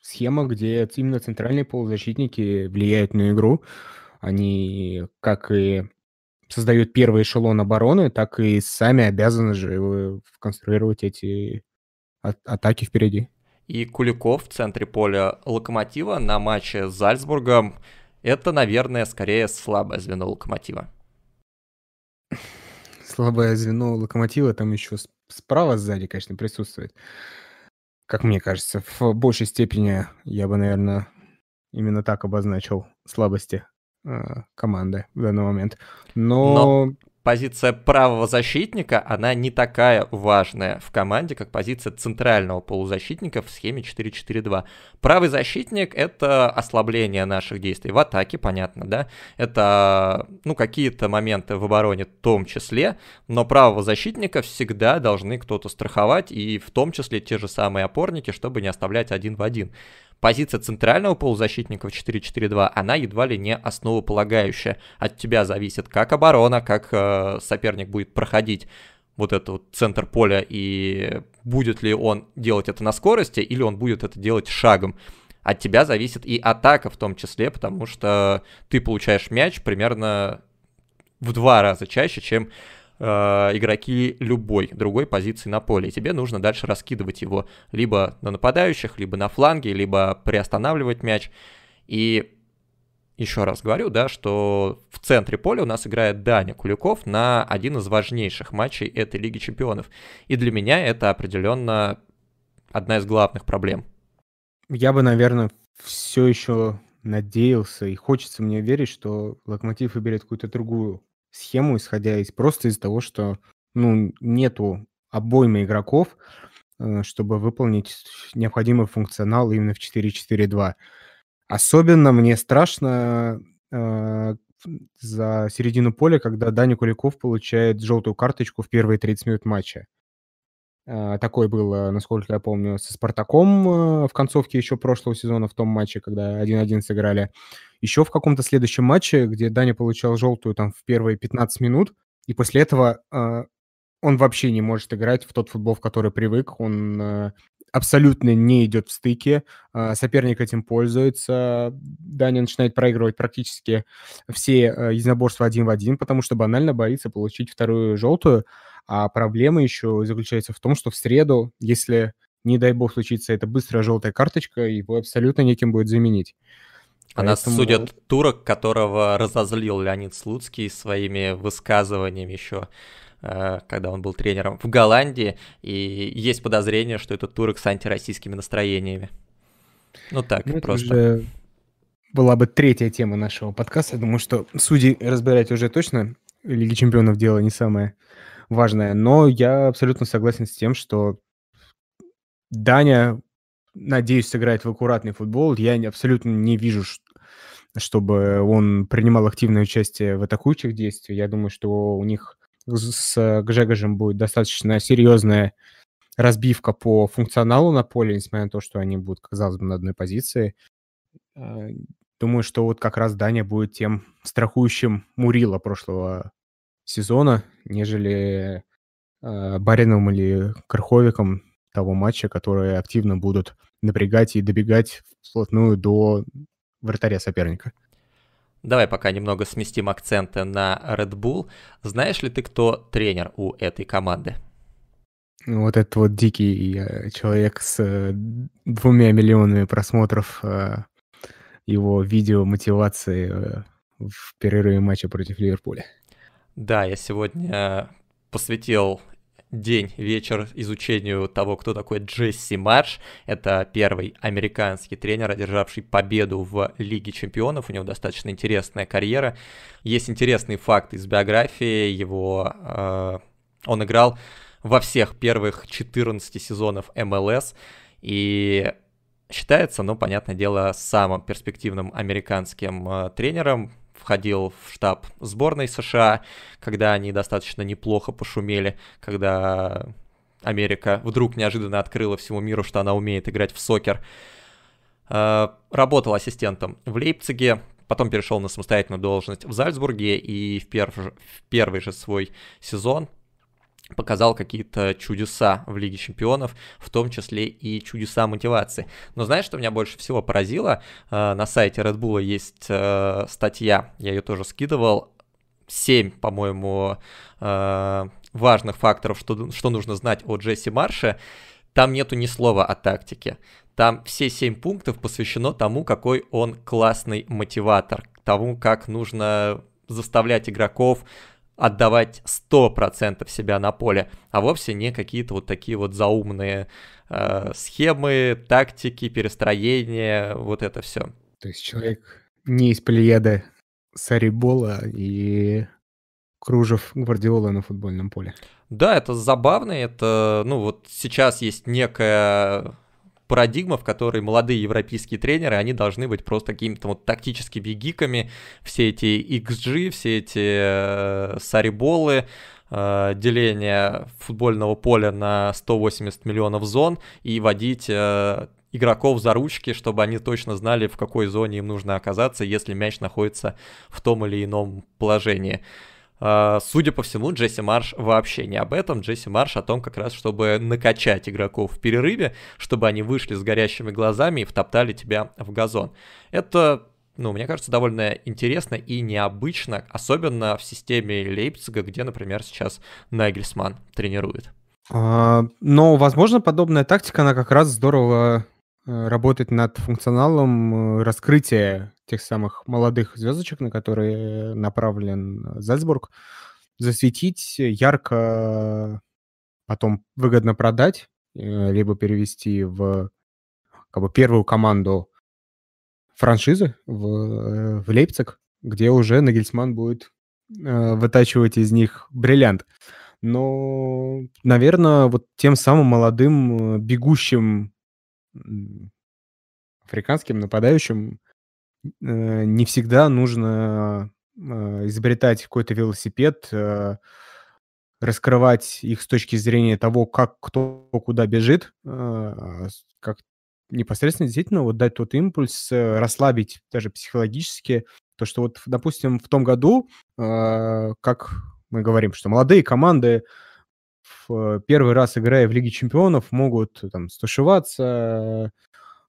схема, где именно центральные полузащитники влияют на игру. Они как и создают первый эшелон обороны, так и сами обязаны же конструировать эти а- атаки впереди. И Куликов в центре поля Локомотива на матче с Зальцбургом – это, наверное, скорее слабое звено Локомотива слабое звено локомотива там еще справа сзади, конечно, присутствует. Как мне кажется, в большей степени я бы, наверное, именно так обозначил слабости э, команды в данный момент. Но... Но позиция правого защитника, она не такая важная в команде, как позиция центрального полузащитника в схеме 4-4-2. Правый защитник — это ослабление наших действий в атаке, понятно, да? Это, ну, какие-то моменты в обороне в том числе, но правого защитника всегда должны кто-то страховать, и в том числе те же самые опорники, чтобы не оставлять один в один позиция центрального полузащитника в 4-4-2, она едва ли не основополагающая. От тебя зависит как оборона, как э, соперник будет проходить вот этот вот центр поля, и будет ли он делать это на скорости, или он будет это делать шагом. От тебя зависит и атака в том числе, потому что ты получаешь мяч примерно в два раза чаще, чем э, игроки любой другой позиции на поле. И тебе нужно дальше раскидывать его либо на нападающих, либо на фланге, либо приостанавливать мяч. И еще раз говорю, да, что в центре поля у нас играет Даня Куликов на один из важнейших матчей этой Лиги Чемпионов. И для меня это определенно одна из главных проблем. Я бы, наверное, все еще надеялся и хочется мне верить, что Локомотив выберет какую-то другую схему, исходя из просто из того, что ну, нету обоймы игроков, э, чтобы выполнить необходимый функционал именно в 4-4-2. Особенно мне страшно э, за середину поля, когда Даня Куликов получает желтую карточку в первые 30 минут матча. Э, такой был, насколько я помню, со «Спартаком» э, в концовке еще прошлого сезона в том матче, когда 1-1 сыграли. Еще в каком-то следующем матче, где Даня получал желтую там в первые 15 минут, и после этого э, он вообще не может играть в тот футбол, в который привык. Он абсолютно не идет в стыке, соперник этим пользуется, Даня начинает проигрывать практически все единоборства один в один, потому что банально боится получить вторую желтую, а проблема еще заключается в том, что в среду, если, не дай бог, случится эта быстрая желтая карточка, его абсолютно неким будет заменить. А нас судят турок, которого разозлил Леонид Слуцкий своими высказываниями еще когда он был тренером в Голландии, и есть подозрение, что это турок с антироссийскими настроениями. Ну так, ну, просто. Уже была бы третья тема нашего подкаста. Думаю, что судьи разбирать уже точно. Лиги чемпионов дело не самое важное. Но я абсолютно согласен с тем, что Даня, надеюсь, сыграет в аккуратный футбол. Я абсолютно не вижу, чтобы он принимал активное участие в атакующих действиях. Я думаю, что у них с Гжегожем будет достаточно серьезная разбивка по функционалу на поле, несмотря на то, что они будут, казалось бы, на одной позиции. А, думаю, что вот как раз Даня будет тем страхующим Мурила прошлого сезона, нежели э, Бариновым или Крыховиком того матча, которые активно будут напрягать и добегать вплотную до вратаря соперника. Давай пока немного сместим акценты на Red Bull. Знаешь ли ты, кто тренер у этой команды? Вот этот вот дикий э, человек с э, двумя миллионами просмотров э, его видео мотивации в перерыве матча против Ливерпуля. Да, я сегодня посвятил день, вечер изучению того, кто такой Джесси Марш. Это первый американский тренер, одержавший победу в Лиге чемпионов. У него достаточно интересная карьера. Есть интересный факт из биографии. Его, э, он играл во всех первых 14 сезонов МЛС. И считается, ну, понятное дело, самым перспективным американским э, тренером входил в штаб сборной США, когда они достаточно неплохо пошумели, когда Америка вдруг неожиданно открыла всему миру, что она умеет играть в сокер. А, работал ассистентом в Лейпциге, потом перешел на самостоятельную должность в Зальцбурге и в, перв... в первый же свой сезон показал какие-то чудеса в Лиге Чемпионов, в том числе и чудеса мотивации. Но знаешь, что меня больше всего поразило? Э, на сайте Red Bull есть э, статья, я ее тоже скидывал, 7, по-моему, э, важных факторов, что, что нужно знать о Джесси Марше. Там нету ни слова о тактике. Там все 7 пунктов посвящено тому, какой он классный мотиватор, тому, как нужно заставлять игроков отдавать 100% себя на поле, а вовсе не какие-то вот такие вот заумные э, схемы, тактики, перестроения, вот это все. То есть человек не из Плеяда Сарибола и кружев Гвардиола на футбольном поле. Да, это забавно, это, ну вот сейчас есть некая парадигма, в которой молодые европейские тренеры, они должны быть просто какими-то вот тактическими гиками, все эти XG, все эти э, сариболы, э, деление футбольного поля на 180 миллионов зон и водить э, игроков за ручки, чтобы они точно знали, в какой зоне им нужно оказаться, если мяч находится в том или ином положении. А, судя по всему, Джесси Марш вообще не об этом. Джесси Марш о том как раз, чтобы накачать игроков в перерыве, чтобы они вышли с горящими глазами и втоптали тебя в газон. Это ну, мне кажется, довольно интересно и необычно, особенно в системе Лейпцига, где, например, сейчас Нагельсман тренирует. А, но, возможно, подобная тактика, она как раз здорово э, работает над функционалом э, раскрытия тех самых молодых звездочек, на которые направлен Зальцбург, засветить ярко, потом выгодно продать, э, либо перевести в как бы первую команду франшизы в, э, в Лейпциг, где уже Нагельсман будет э, вытачивать из них бриллиант. Но, наверное, вот тем самым молодым, э, бегущим африканским нападающим э, не всегда нужно э, изобретать какой-то велосипед, раскрывать их с точки зрения того, как кто куда бежит, а как непосредственно действительно вот дать тот импульс, расслабить даже психологически. То, что вот, допустим, в том году, как мы говорим, что молодые команды в первый раз, играя в Лиге чемпионов, могут там стушеваться,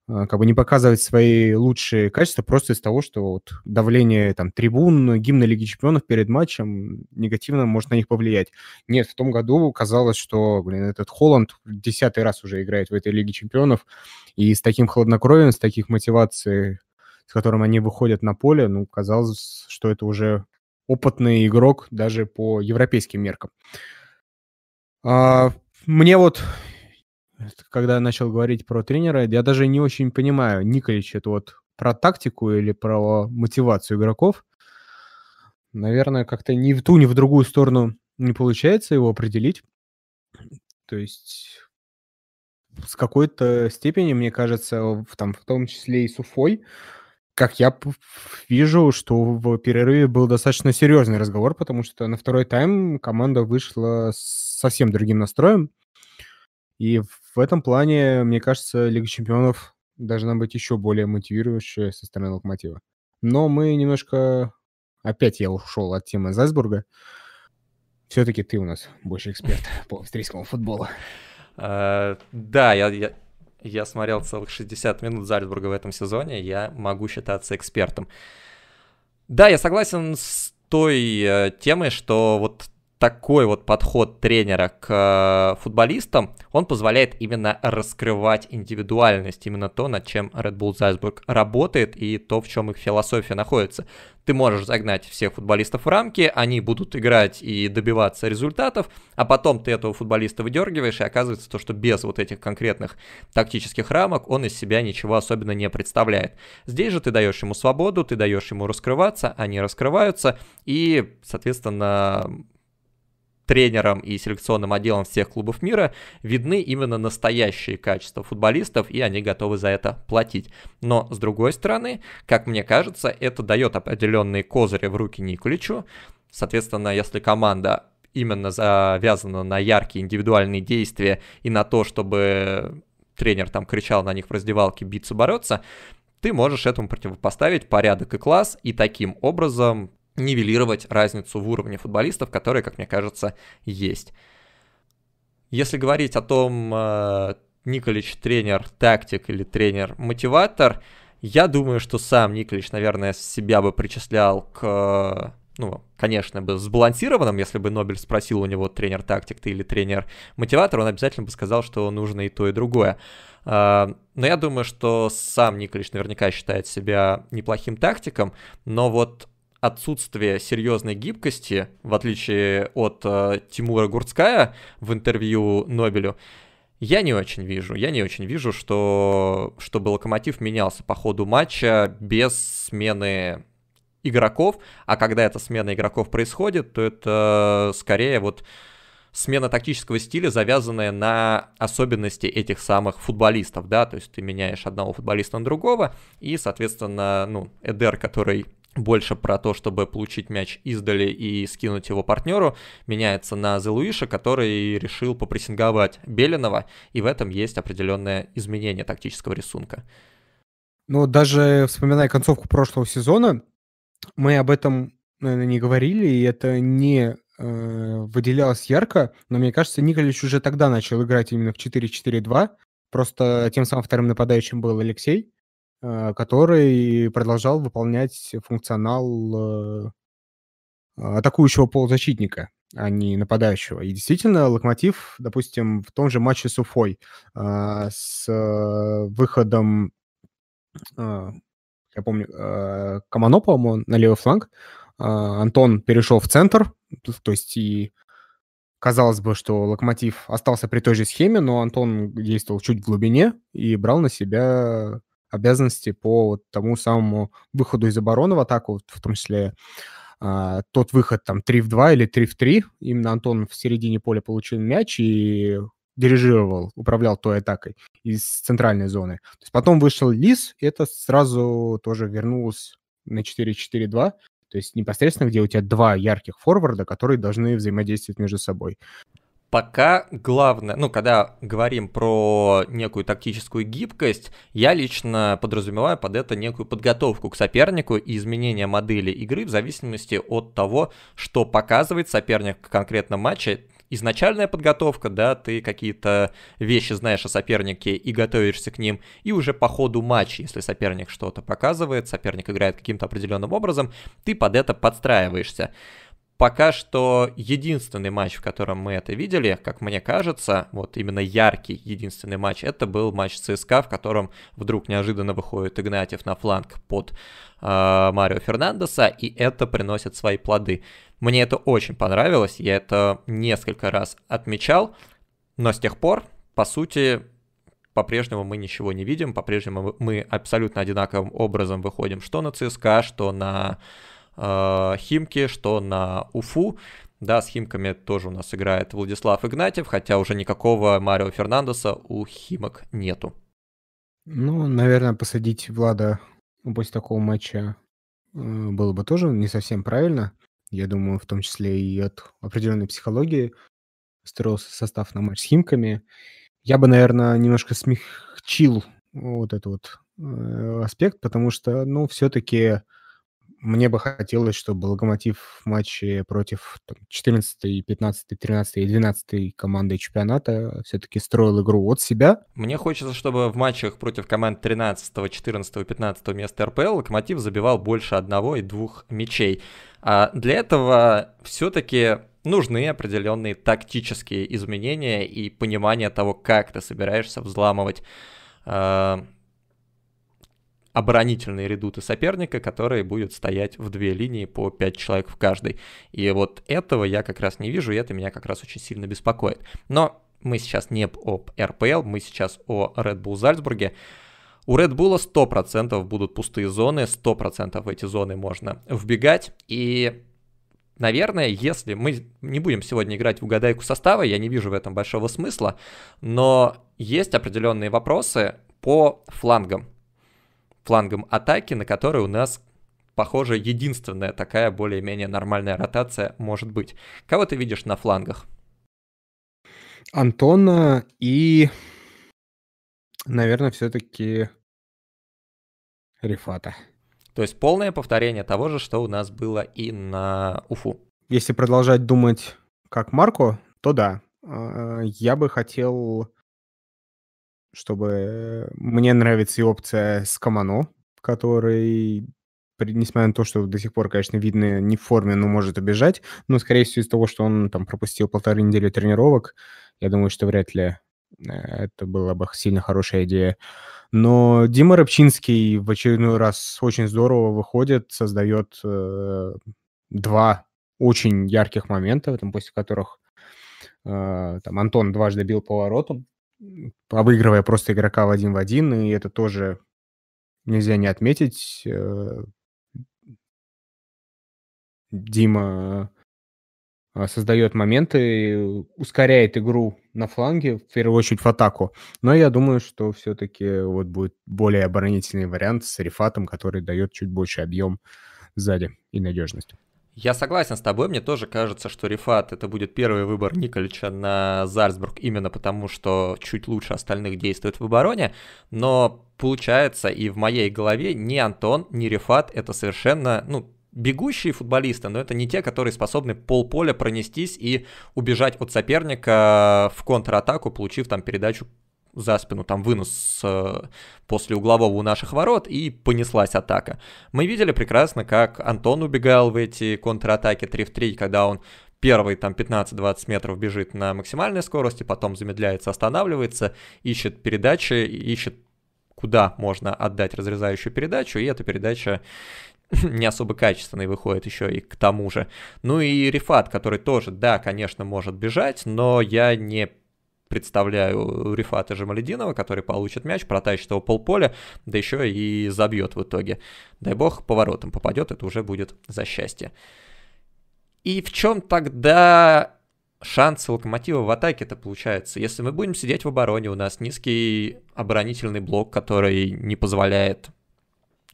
как бы не показывать свои лучшие качества просто из того, что вот давление там трибун, гимна Лиги Чемпионов перед матчем негативно может на них повлиять. Нет, в том году казалось, что, блин, этот Холланд десятый раз уже играет в этой Лиге Чемпионов, и с таким хладнокровием, с таких мотивацией, с которым они выходят на поле, ну, казалось, что это уже опытный игрок даже по европейским меркам. А, мне вот, когда начал говорить про тренера, я даже не очень понимаю, Николич, это вот про тактику или про мотивацию игроков. Наверное, как-то ни в ту, ни в другую сторону не получается его определить. То есть с какой-то степени, мне кажется, в, там, в том числе и с Уфой, как я вижу, что в перерыве был достаточно серьезный разговор, потому что на второй тайм команда вышла с совсем другим настроем. И в этом плане, мне кажется, Лига чемпионов должна быть еще более мотивирующая со стороны Локомотива. Но мы немножко... Опять я ушел от темы Зальцбурга. Все-таки ты у нас больше эксперт по австрийскому футболу. Uh, да, я, я, я смотрел целых 60 минут Зальцбурга в этом сезоне, я могу считаться экспертом. Да, я согласен с той э, темой, что вот такой вот подход тренера к э, футболистам, он позволяет именно раскрывать индивидуальность, именно то, над чем Red Bull Salzburg работает и то, в чем их философия находится. Ты можешь загнать всех футболистов в рамки, они будут играть и добиваться результатов, а потом ты этого футболиста выдергиваешь, и оказывается то, что без вот этих конкретных тактических рамок он из себя ничего особенно не представляет. Здесь же ты даешь ему свободу, ты даешь ему раскрываться, они раскрываются, и, соответственно, тренерам и селекционным отделам всех клубов мира видны именно настоящие качества футболистов, и они готовы за это платить. Но, с другой стороны, как мне кажется, это дает определенные козыри в руки Николичу. Соответственно, если команда именно завязана на яркие индивидуальные действия и на то, чтобы тренер там кричал на них в раздевалке биться, бороться, ты можешь этому противопоставить порядок и класс, и таким образом нивелировать разницу в уровне футболистов, которые, как мне кажется, есть. Если говорить о том, э, Николич тренер тактик или тренер мотиватор, я думаю, что сам Николич, наверное, себя бы причислял к, ну, конечно, бы сбалансированным, если бы Нобель спросил у него тренер тактик ты или тренер мотиватор, он обязательно бы сказал, что нужно и то, и другое. Uh, но я думаю, что сам Николич наверняка считает себя неплохим тактиком, но вот отсутствие серьезной гибкости, в отличие от э, Тимура Гурцкая в интервью Нобелю, я не очень вижу. Я не очень вижу, что, чтобы Локомотив менялся по ходу матча без смены игроков, а когда эта смена игроков происходит, то это скорее вот смена тактического стиля, завязанная на особенности этих самых футболистов, да, то есть ты меняешь одного футболиста на другого, и, соответственно, ну, Эдер, который больше про то, чтобы получить мяч издали и скинуть его партнеру, меняется на Зелуиша, который решил попрессинговать Белинова, и в этом есть определенное изменение тактического рисунка. Ну, даже вспоминая концовку прошлого сезона, мы об этом, наверное, не говорили, и это не э, выделялось ярко, но мне кажется, Николич уже тогда начал играть именно в 4-4-2, просто тем самым вторым нападающим был Алексей, который продолжал выполнять функционал э, атакующего полузащитника, а не нападающего. И действительно, Локомотив, допустим, в том же матче с Уфой э, с выходом, я помню, Камано, по-моему, на левый фланг, Антон перешел в центр, то есть и казалось бы, что Локомотив остался при той же схеме, но Антон действовал чуть в глубине и брал на себя обязанности по вот тому самому выходу из обороны в атаку, в том числе а, тот выход там 3 в 2 или 3 в 3, именно Антон в середине поля получил мяч и дирижировал, управлял той атакой из центральной зоны. То есть потом вышел Лис, и это сразу тоже вернулось на 4-4-2, то есть непосредственно, где у тебя два ярких форварда, которые должны взаимодействовать между собой. Пока главное, ну, когда говорим про некую тактическую гибкость, я лично подразумеваю под это некую подготовку к сопернику и изменение модели игры в зависимости от того, что показывает соперник в конкретном матче. Изначальная подготовка, да, ты какие-то вещи знаешь о сопернике и готовишься к ним, и уже по ходу матча, если соперник что-то показывает, соперник играет каким-то определенным образом, ты под это подстраиваешься. Пока что единственный матч, в котором мы это видели, как мне кажется, вот именно яркий единственный матч, это был матч ЦСКА, в котором вдруг неожиданно выходит Игнатьев на фланг под э, Марио Фернандеса, и это приносит свои плоды. Мне это очень понравилось, я это несколько раз отмечал, но с тех пор, по сути, по-прежнему мы ничего не видим, по-прежнему мы абсолютно одинаковым образом выходим что на ЦСКА, что на э, Химки, что на Уфу. Да, с Химками тоже у нас играет Владислав Игнатьев, хотя уже никакого Марио Фернандеса у Химок нету. Ну, наверное, посадить Влада после такого матча э, было бы тоже не совсем правильно. Я думаю, в том числе и от определенной психологии строился состав на матч с Химками. Я бы, наверное, немножко смягчил вот этот вот э, аспект, потому что, ну, все-таки мне бы хотелось, чтобы Локомотив в матче против там, 14, 15, 13 и 12 команды чемпионата все-таки строил игру от себя. Мне хочется, чтобы в матчах против команд 13, 14 и 15 места РПЛ Локомотив забивал больше одного и двух мячей. А для этого все-таки нужны определенные тактические изменения и понимание того, как ты собираешься взламывать а, оборонительные редуты соперника, которые будут стоять в две линии по 5 человек в каждой. И вот этого я как раз не вижу, и это меня как раз очень сильно беспокоит. Но мы сейчас не об РПЛ, мы сейчас о Red Bull Зальцбурге. У Red Bull 100% будут пустые зоны, 100% в эти зоны можно вбегать. И, наверное, если мы не будем сегодня играть в угадайку состава, я не вижу в этом большого смысла, но есть определенные вопросы по флангам флангом атаки, на которой у нас, похоже, единственная такая более-менее нормальная ротация может быть. Кого ты видишь на флангах? Антона и, наверное, все-таки Рифата. То есть полное повторение того же, что у нас было и на Уфу. Если продолжать думать как Марко, то да. А, я бы хотел чтобы мне нравится и опция с Камано, который, несмотря на то, что до сих пор, конечно, видно не в форме, но может убежать, но, скорее всего, из-за того, что он там пропустил полторы недели тренировок, я думаю, что вряд ли э, это была бы сильно хорошая идея. Но Дима Рыбчинский в очередной раз очень здорово выходит, создает э, два очень ярких момента, там, после которых э, там Антон дважды бил поворотом, обыгрывая просто игрока в один в один, и это тоже нельзя не отметить. Э, Дима э, создает моменты, ускоряет игру на фланге, в первую очередь в атаку. Но я думаю, что все-таки вот будет более оборонительный вариант с Рифатом, который дает чуть больше объем сзади и надежность. Я согласен с тобой, мне тоже кажется, что Рифат это будет первый выбор Николича на Зальцбург, именно потому что чуть лучше остальных действует в обороне, но получается и в моей голове ни Антон, ни Рифат это совершенно, ну, бегущие футболисты, но это не те, которые способны полполя пронестись и убежать от соперника в контратаку, получив там передачу за спину, там вынос э, после углового у наших ворот, и понеслась атака. Мы видели прекрасно, как Антон убегал в эти контратаки 3 в 3, когда он первый там 15-20 метров бежит на максимальной скорости, потом замедляется, останавливается, ищет передачи, ищет куда можно отдать разрезающую передачу, и эта передача не особо качественной выходит еще и к тому же. Ну и Рифат, который тоже, да, конечно, может бежать, но я не представляю Рифата Жамалединова, который получит мяч, протащит его полполя, да еще и забьет в итоге. Дай бог, поворотом попадет, это уже будет за счастье. И в чем тогда шансы Локомотива в атаке это получается? Если мы будем сидеть в обороне, у нас низкий оборонительный блок, который не позволяет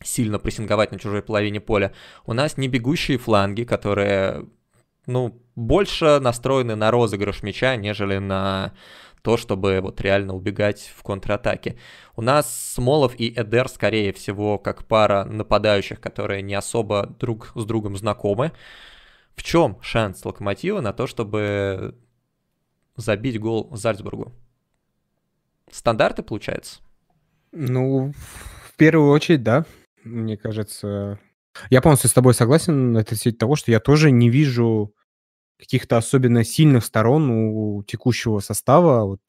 сильно прессинговать на чужой половине поля. У нас не бегущие фланги, которые, ну, больше настроены на розыгрыш мяча, нежели на то, чтобы вот реально убегать в контратаке. У нас Смолов и Эдер, скорее всего, как пара нападающих, которые не особо друг с другом знакомы. В чем шанс Локомотива на то, чтобы забить гол Зальцбургу? Стандарты, получается? Ну, в первую очередь, да. Мне кажется... Я полностью с тобой согласен относительно того, что я тоже не вижу каких-то особенно сильных сторон у текущего состава. Вот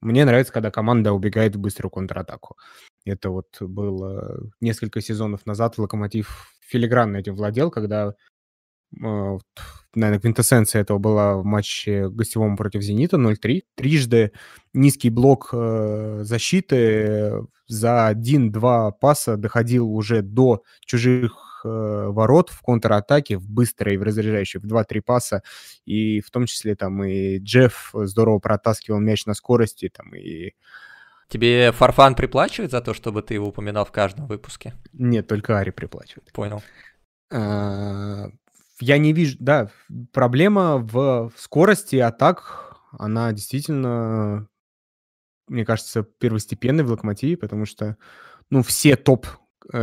мне нравится, когда команда убегает в быструю контратаку. Это вот было несколько сезонов назад Локомотив филигранно этим владел, когда, э, наверное, квинтэссенция этого была в матче гостевом против «Зенита» 0-3. Трижды низкий блок э, защиты за один-два паса доходил уже до чужих э, ворот в контратаке, в быстрой, в разряжающей, в 2-3 паса, и в том числе там и Джефф здорово протаскивал мяч на скорости, там и... Тебе Фарфан приплачивает за то, чтобы ты его упоминал в каждом выпуске? Нет, только Ари приплачивает. Понял. А, я не вижу, да, проблема в скорости атак, она действительно, мне кажется, первостепенной в Локомотиве, потому что, ну, все топ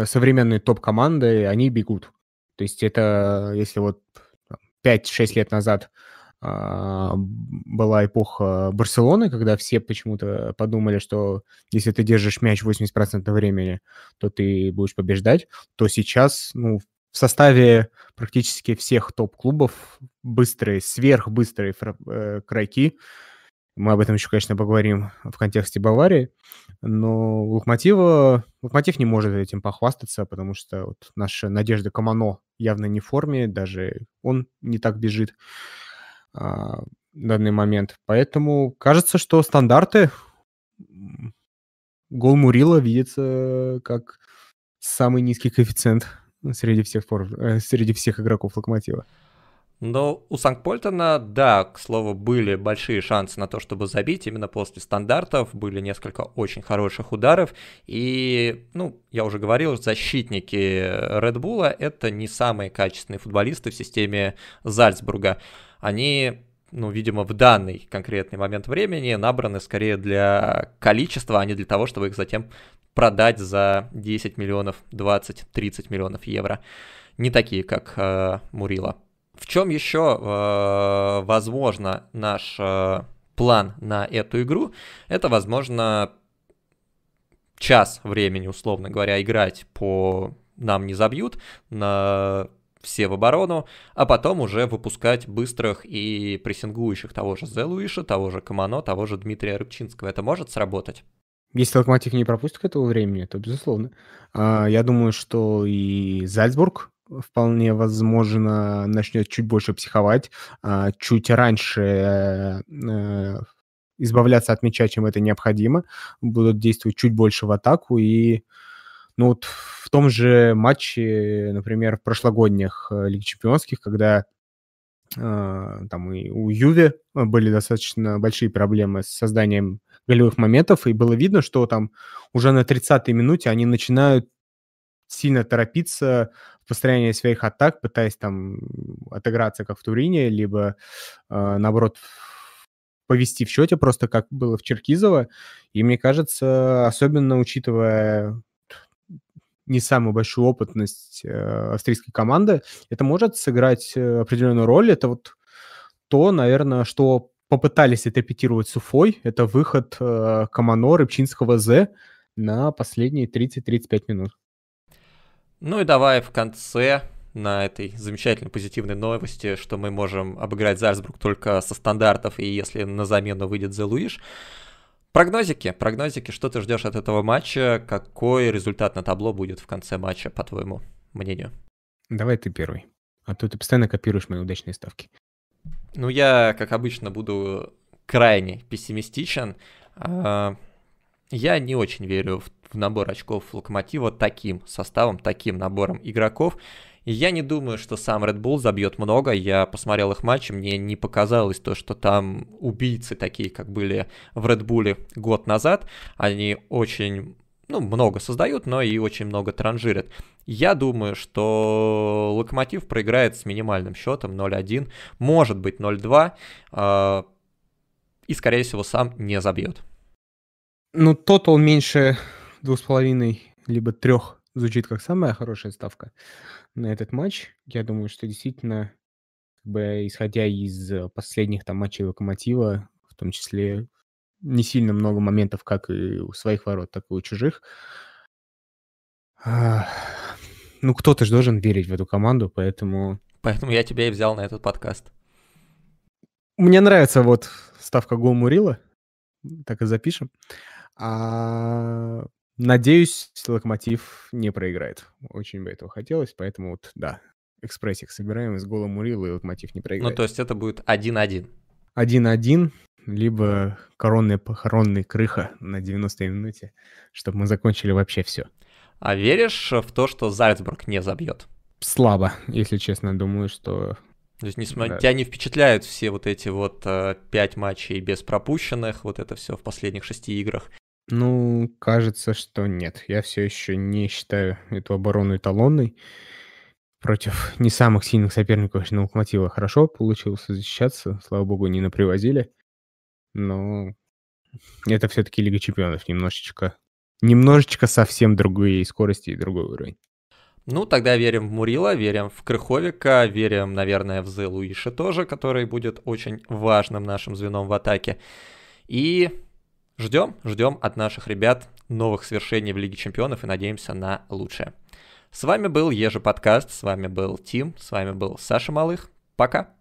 современные топ-команды, они бегут. То есть это, если вот 5-6 лет назад а, была эпоха Барселоны, когда все почему-то подумали, что если ты держишь мяч 80% времени, то ты будешь побеждать, то сейчас, ну, в составе практически всех топ-клубов быстрые, сверхбыстрые э, крайки, мы об этом еще, конечно, поговорим в контексте Баварии. Но Локомотива, Локомотив не может этим похвастаться, потому что вот наша Надежда Камано явно не в форме, даже он не так бежит а, в данный момент. Поэтому кажется, что стандарты гол Мурила видится как самый низкий коэффициент среди всех, э, среди всех игроков Локомотива. Но у Санкт-Польтона, да, к слову, были большие шансы на то, чтобы забить. Именно после стандартов были несколько очень хороших ударов. И, ну, я уже говорил, защитники Bull это не самые качественные футболисты в системе Зальцбурга. Они ну, видимо, в данный конкретный момент времени набраны скорее для количества, а не для того, чтобы их затем продать за 10 миллионов, 20-30 миллионов евро. Не такие, как э, Мурила. В чем еще, э, возможно, наш э, план на эту игру? Это, возможно, час времени, условно говоря, играть по «нам не забьют», на все в оборону, а потом уже выпускать быстрых и прессингующих того же Зе Луиша, того же Камано, того же Дмитрия Рыбчинского. Это может сработать? Если Локомотив не пропустит этого времени, то безусловно. А, я думаю, что и Зальцбург вполне возможно, начнет чуть больше психовать, а, чуть раньше э, избавляться от мяча, чем это необходимо, будут действовать чуть больше в атаку. И ну вот в том же матче, например, в прошлогодних э, Лиги Чемпионских, когда э, там и у Юве были достаточно большие проблемы с созданием голевых моментов, и было видно, что там уже на 30-й минуте они начинают сильно торопиться в построении своих атак, пытаясь там отыграться, как в Турине, либо, э, наоборот, повести в счете, просто как было в Черкизово. И мне кажется, особенно учитывая не самую большую опытность э, австрийской команды, это может сыграть э, определенную роль. Это вот то, наверное, что попытались отрепетировать с Уфой, это выход э, Камано Рыбчинского З на последние 30-35 минут. Ну и давай в конце на этой замечательной позитивной новости, что мы можем обыграть Зальцбург только со стандартов, и если на замену выйдет Зе Луиш. Прогнозики, прогнозики, что ты ждешь от этого матча? Какой результат на табло будет в конце матча, по твоему мнению? Давай ты первый. А то ты постоянно копируешь мои удачные ставки. Ну, я, как обычно, буду крайне пессимистичен. А, я не очень верю в в набор очков Локомотива таким составом, таким набором игроков. Я не думаю, что сам Red Bull забьет много. Я посмотрел их матчи, мне не показалось то, что там убийцы такие, как были в Red Bull год назад. Они очень ну, много создают, но и очень много транжирят. Я думаю, что Локомотив проиграет с минимальным счетом 0-1, может быть 0-2, э, и, скорее всего, сам не забьет. Ну, тотал меньше двух с половиной либо трех звучит как самая хорошая ставка на этот матч. Я думаю, что действительно, как бы, исходя из последних там матчей Локомотива, в том числе не сильно много моментов как и у своих ворот, так и у чужих. Ну, кто-то же должен верить в эту команду, поэтому... Поэтому я тебя и взял на этот подкаст. Мне нравится вот ставка гол Мурила, так и запишем. А, надеюсь, Локомотив не проиграет. Очень бы этого хотелось, поэтому вот, да, экспрессик собираем из гола Мурила, и Локомотив не проиграет. Ну, то есть это будет 1-1. 1-1, либо коронная похоронная крыха на 90-й минуте, чтобы мы закончили вообще все. А веришь в то, что Зальцбург не забьет? Слабо, если честно, думаю, что... То есть, несмотря... Да. тебя не впечатляют все вот эти вот э, пять матчей без пропущенных, вот это все в последних шести играх? Ну, кажется, что нет. Я все еще не считаю эту оборону эталонной. Против не самых сильных соперников на Локомотива хорошо получилось защищаться. Слава богу, не напривозили. Но это все-таки Лига Чемпионов немножечко немножечко совсем другой скорости и другой уровень. Ну, тогда верим в Мурила, верим в Крыховика, верим, наверное, в Зе Луиши тоже, который будет очень важным нашим звеном в атаке. И ждем, ждем от наших ребят новых свершений в Лиге Чемпионов и надеемся на лучшее. С вами был Ежи подкаст, с вами был Тим, с вами был Саша Малых. Пока!